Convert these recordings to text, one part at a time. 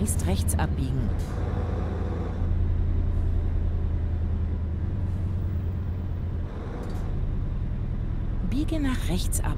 zunächst rechts abbiegen. Biege nach rechts ab.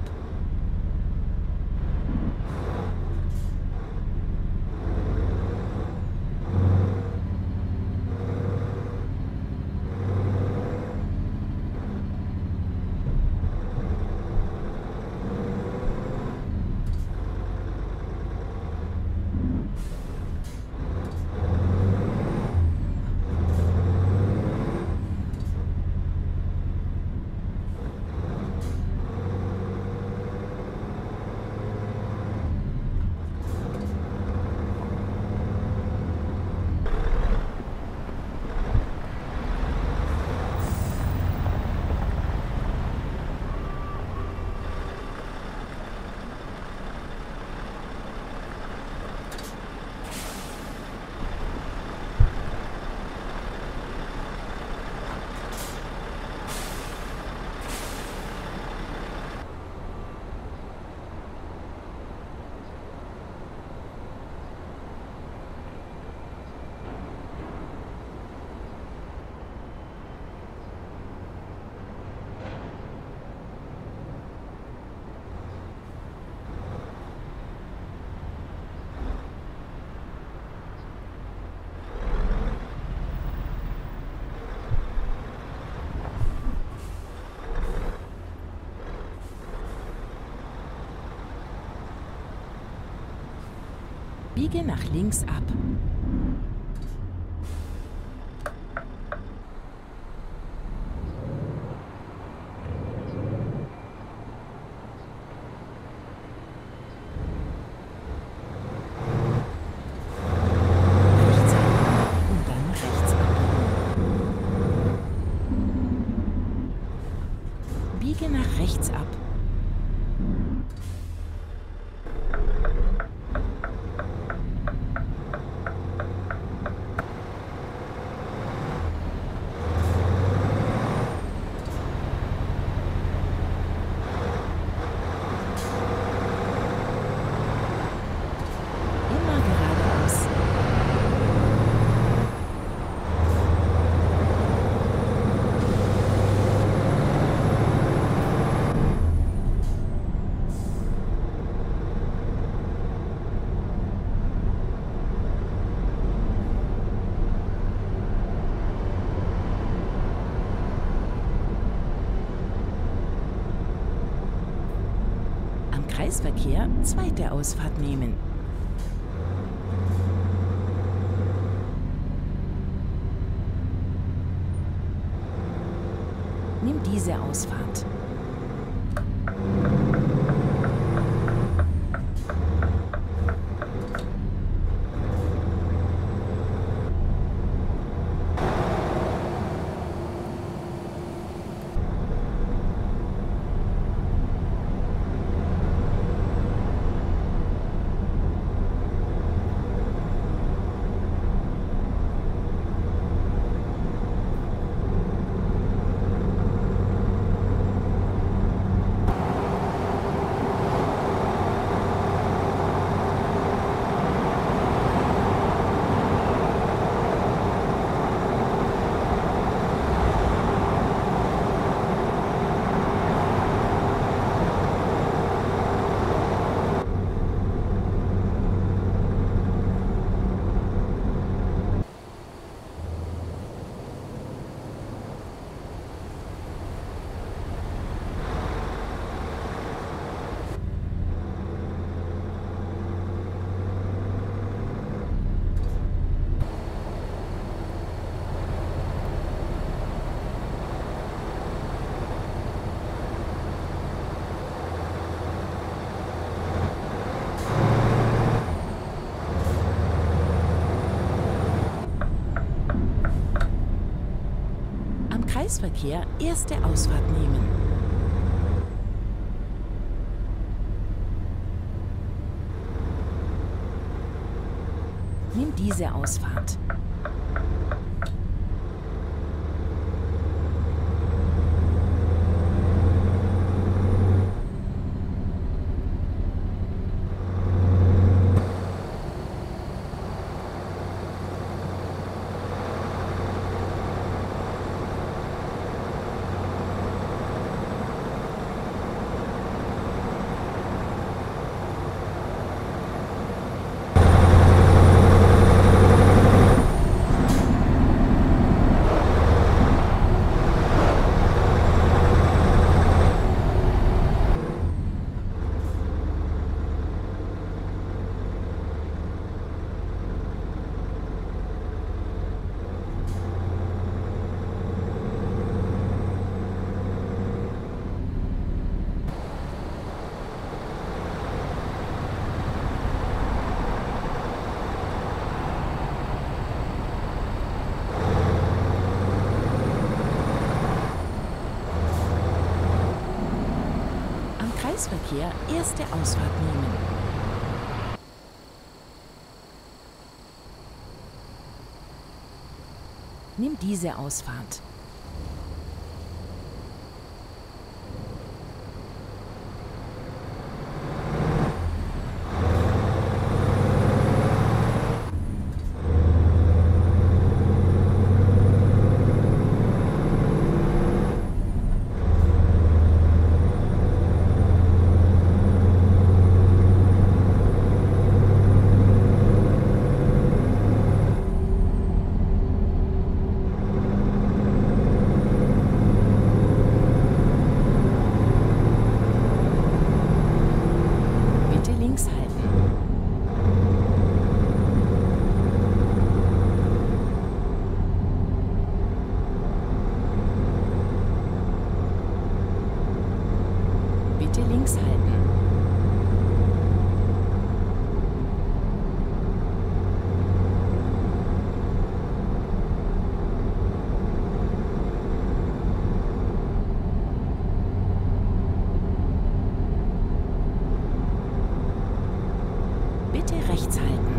Biege nach links ab. Rechts ab und dann rechts abbiegen. Biege nach rechts ab. Immer geradeaus. Am Kreisverkehr zweite Ausfahrt nehmen. Nimm diese Ausfahrt. Kreisverkehr erste Ausfahrt nehmen. Nimm diese Ausfahrt. Kreisverkehr erste Ausfahrt nehmen. Nimm diese Ausfahrt. Bitte links halten. Bitte links halten. Bitte rechts halten.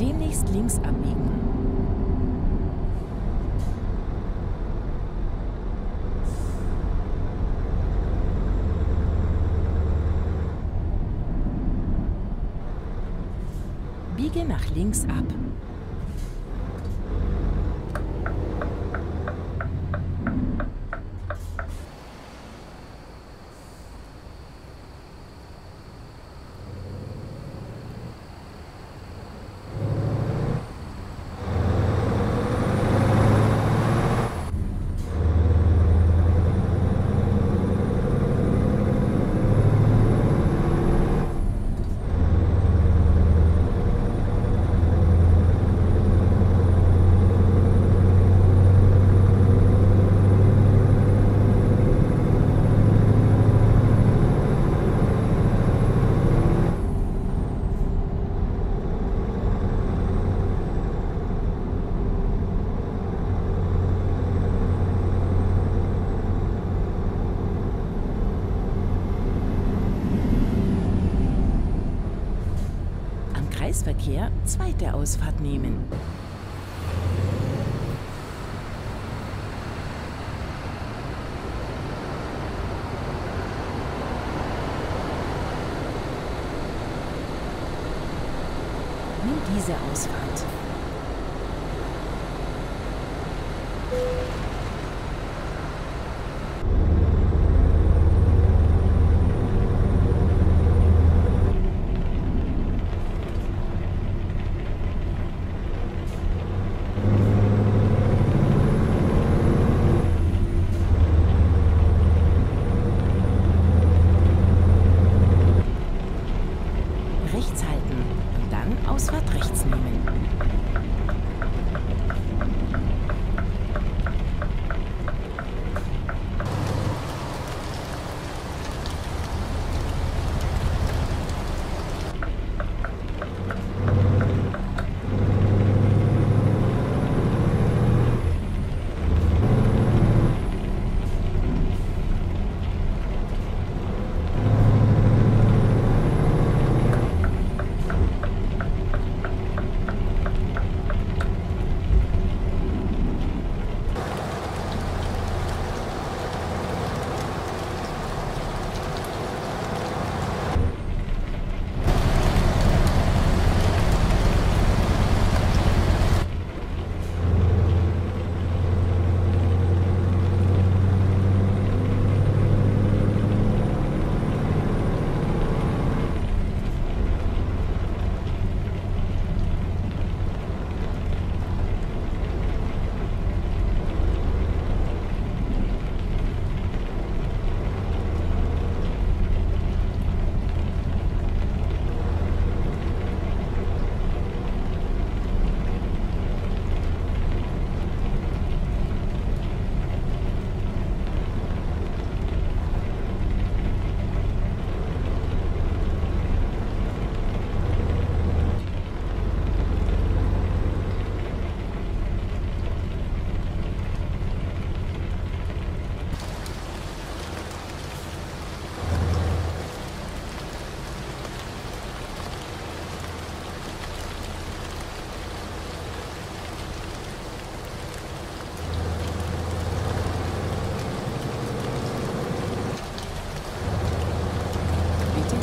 Demnächst links abbiegen. Biege nach links ab. Am Kreisverkehr zweite Ausfahrt nehmen. Ausfahrt rechts nehmen.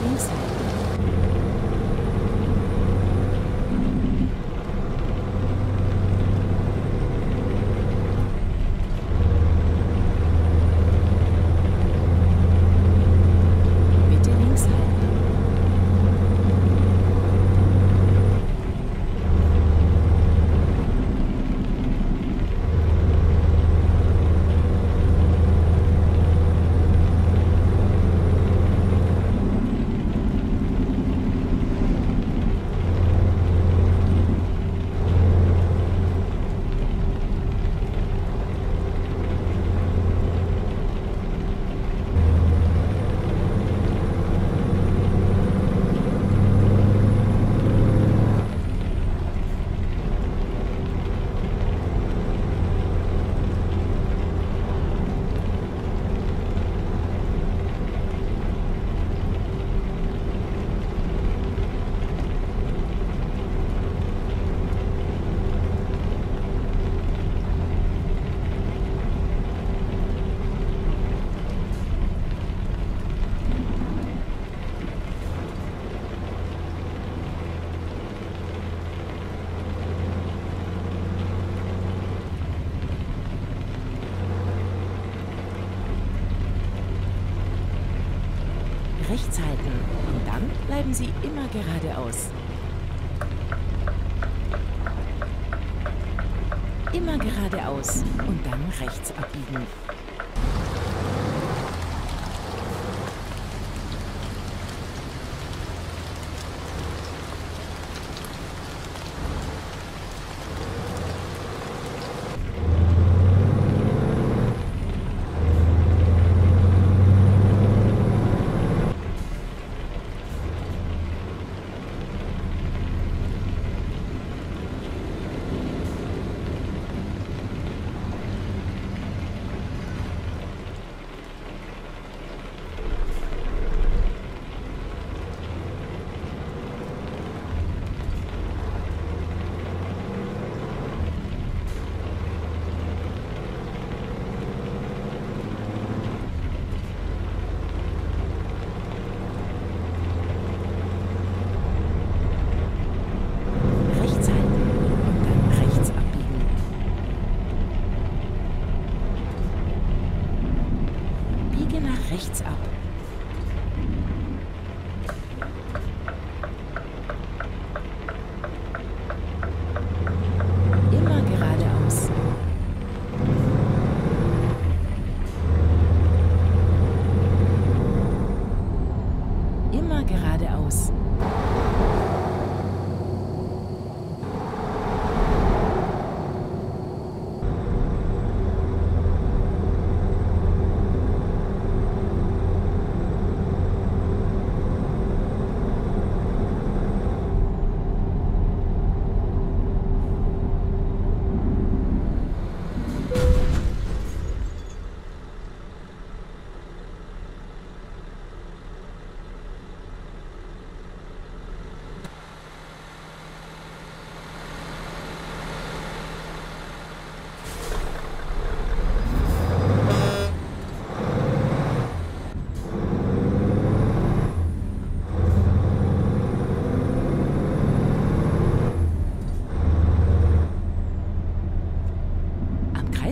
think so. Bleiben Sie immer geradeaus. Immer geradeaus und dann rechts abbiegen.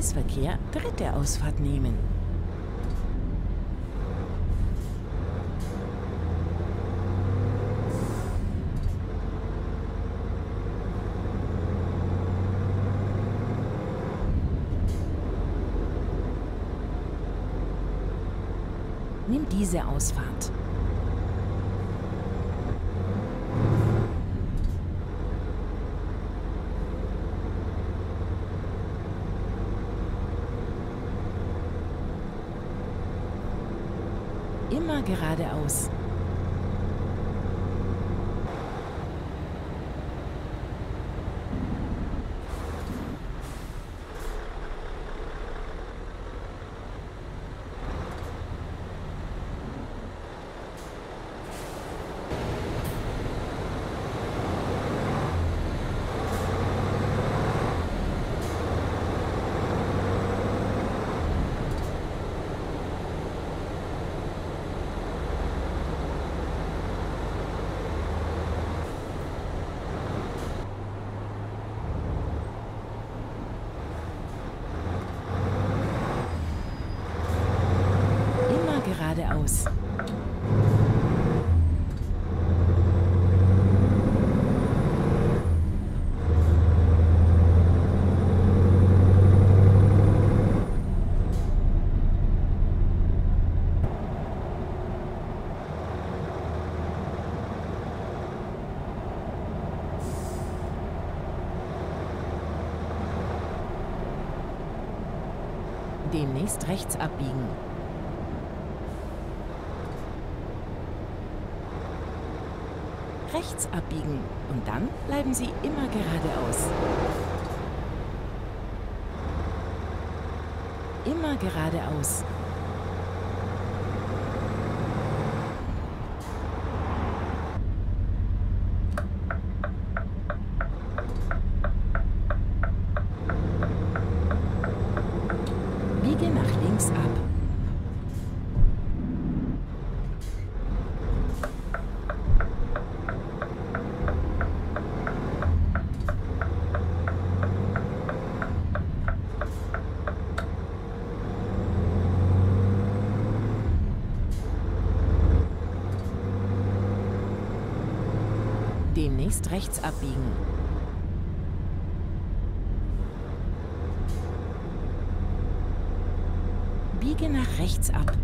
Kreisverkehr dritte Ausfahrt nehmen. Nimm diese Ausfahrt. Immer geradeaus. Immer geradeaus. Demnächst rechts abbiegen. Rechts abbiegen und dann bleiben Sie immer geradeaus. Immer geradeaus. Biege nach links ab. Demnächst rechts abbiegen. Biege nach rechts ab.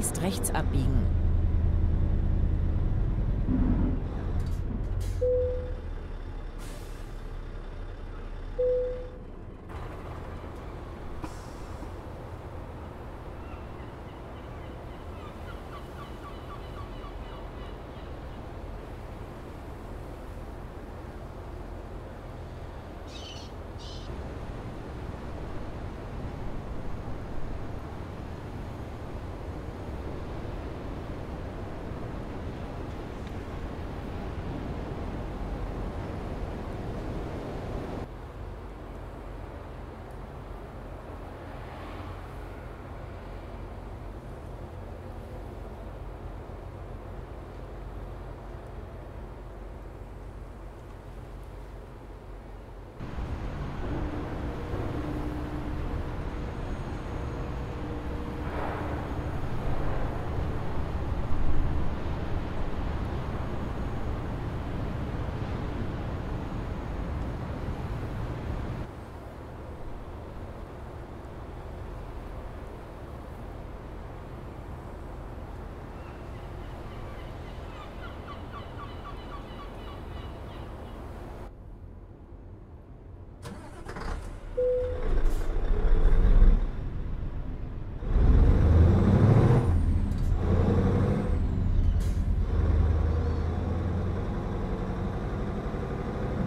Demnächst rechts abbiegen.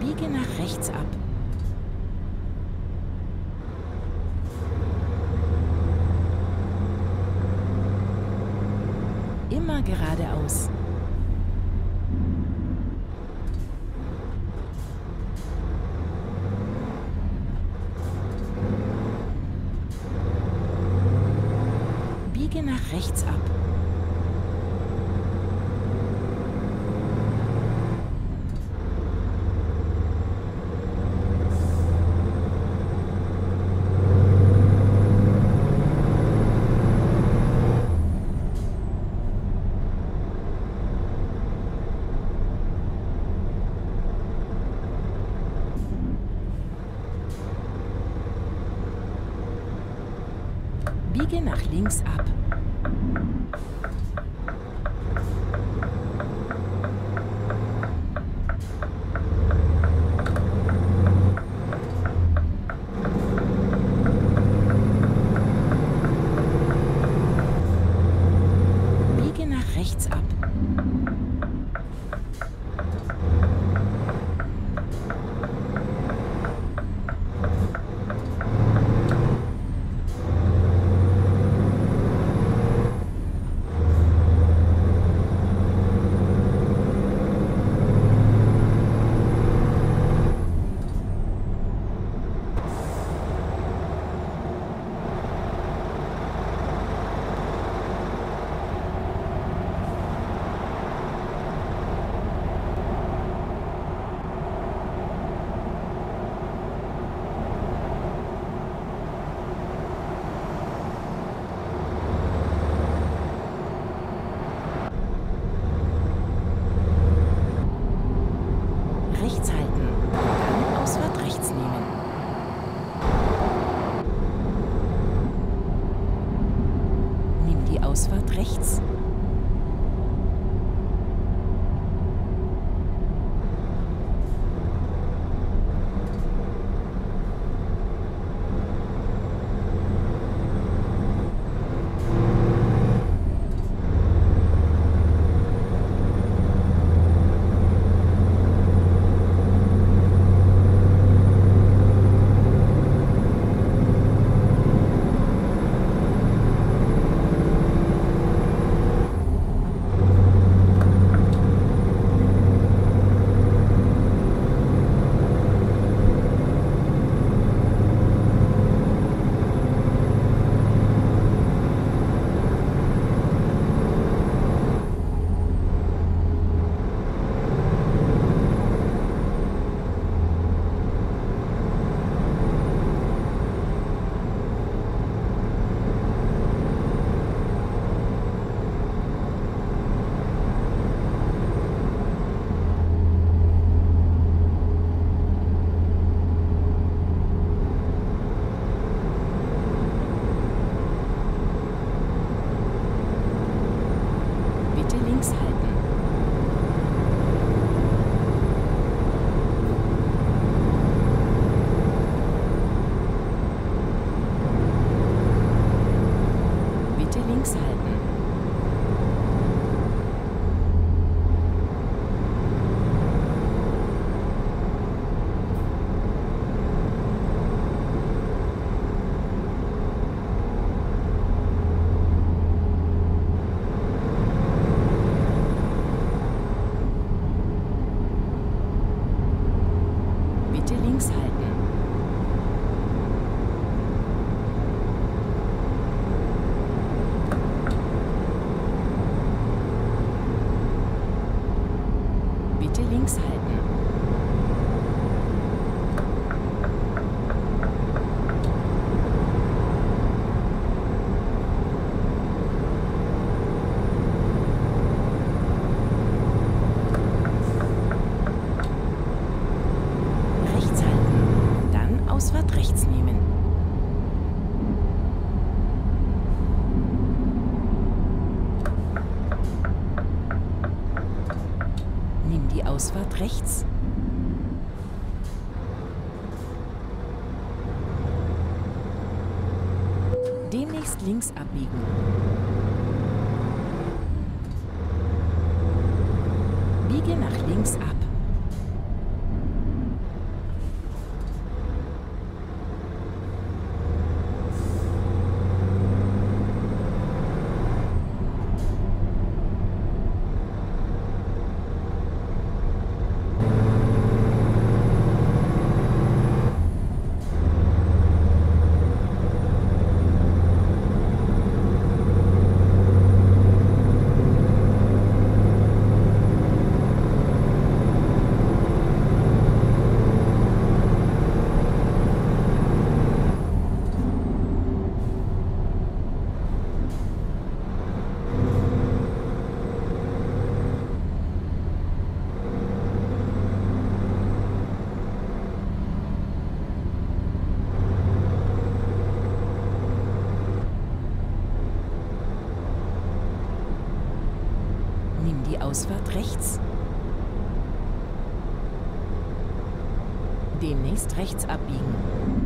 Biege nach rechts ab. Immer geradeaus. Biege nach rechts ab. Biege nach links ab. Ausfahrt rechts. Demnächst rechts abbiegen.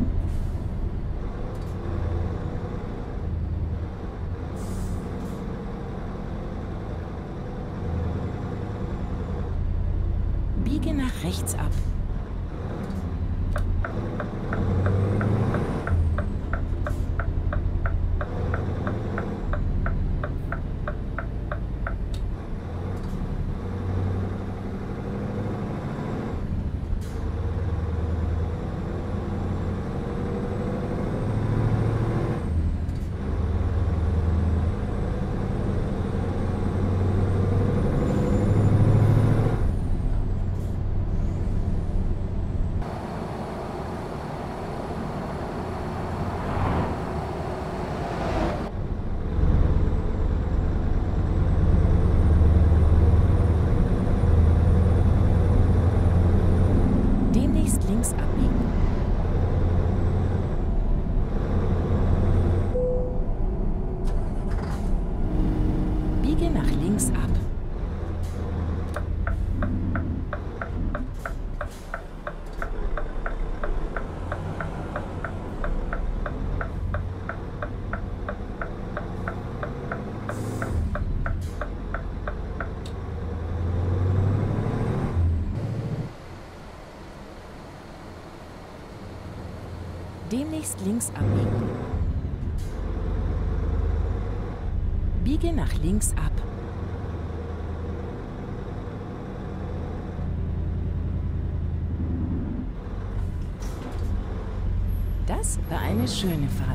links abbiegen. Demnächst links abbiegen. Biege nach links ab. Das war eine schöne Fahrt.